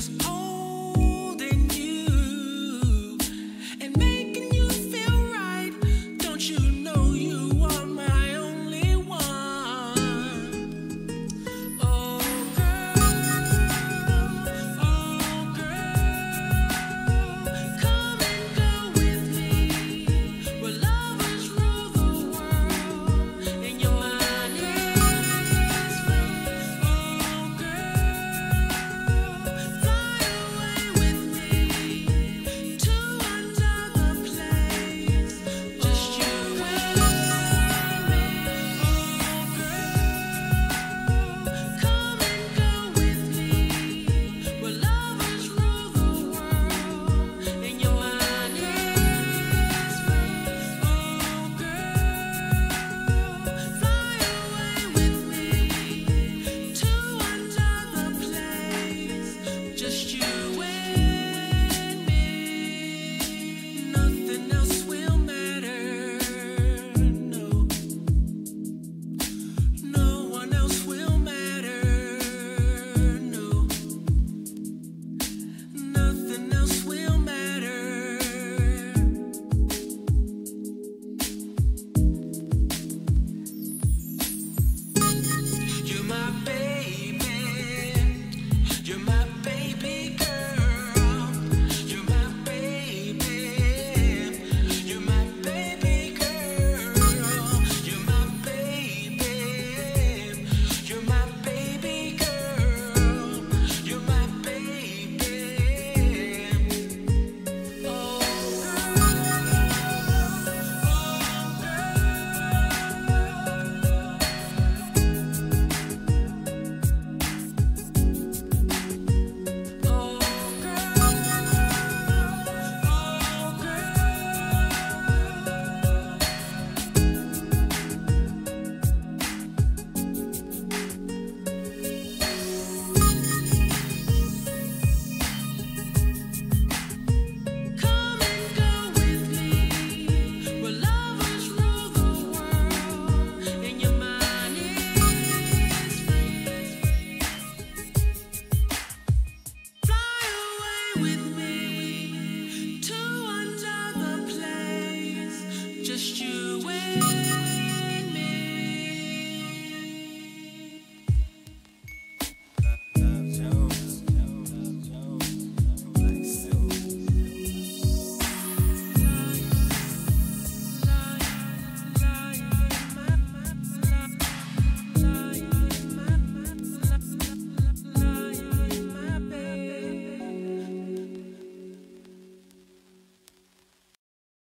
just